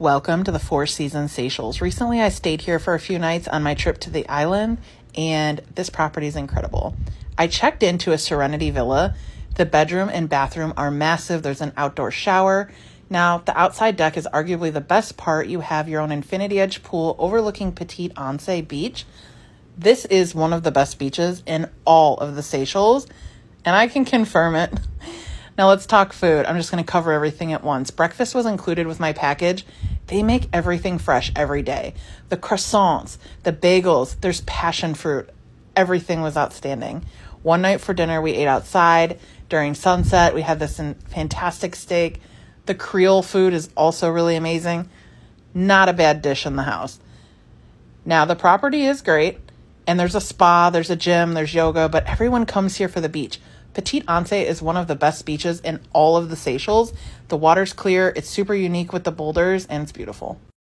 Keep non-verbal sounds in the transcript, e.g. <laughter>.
Welcome to the Four Seasons Seychelles. Recently, I stayed here for a few nights on my trip to the island, and this property is incredible. I checked into a Serenity Villa. The bedroom and bathroom are massive. There's an outdoor shower. Now, the outside deck is arguably the best part. You have your own infinity edge pool overlooking Petite Anse Beach. This is one of the best beaches in all of the Seychelles, and I can confirm it. <laughs> Now let's talk food. I'm just going to cover everything at once. Breakfast was included with my package. They make everything fresh every day. The croissants, the bagels, there's passion fruit. Everything was outstanding. One night for dinner, we ate outside. During sunset, we had this fantastic steak. The Creole food is also really amazing. Not a bad dish in the house. Now, the property is great, and there's a spa, there's a gym, there's yoga, but everyone comes here for the beach. Petite Anse is one of the best beaches in all of the Seychelles. The water's clear, it's super unique with the boulders, and it's beautiful.